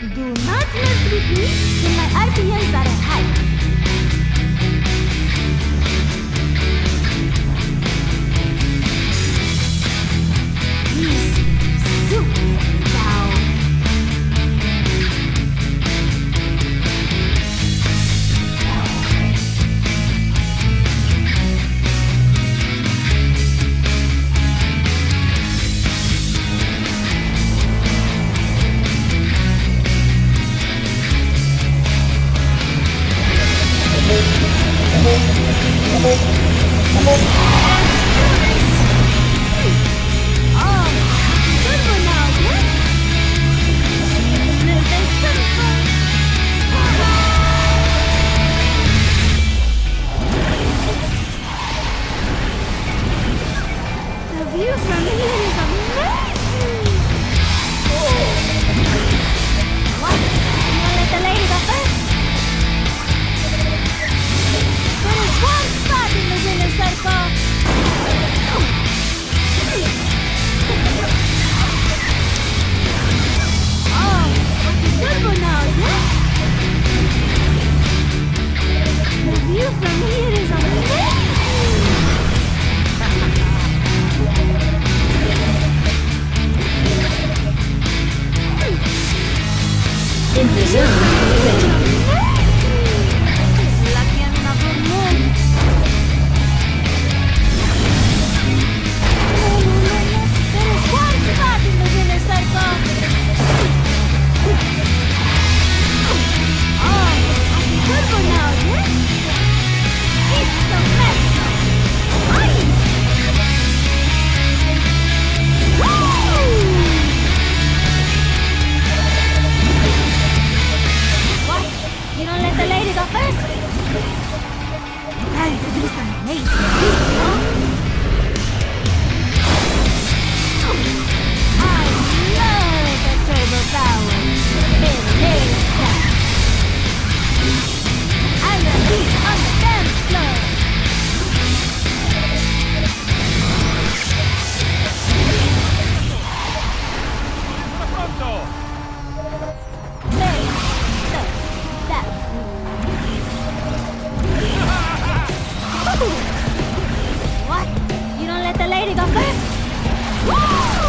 Do not mess with me when my RPMs are at high. you from here? In the zone, lady got this. Whoa!